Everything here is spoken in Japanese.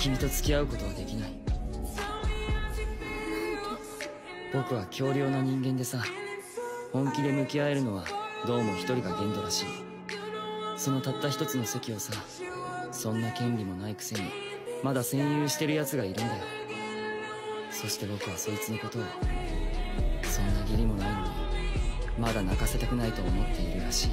君と付き合うことはできない。僕は強量な人間でさ本気で向き合えるのはどうも一人が限度らしい。そのたった一つの席をさそんな権利もないくせにまだ占有してる奴がいるんだよ。そして僕はそいつのことをそんな義理もないのにまだ泣かせたくないと思っているらしい。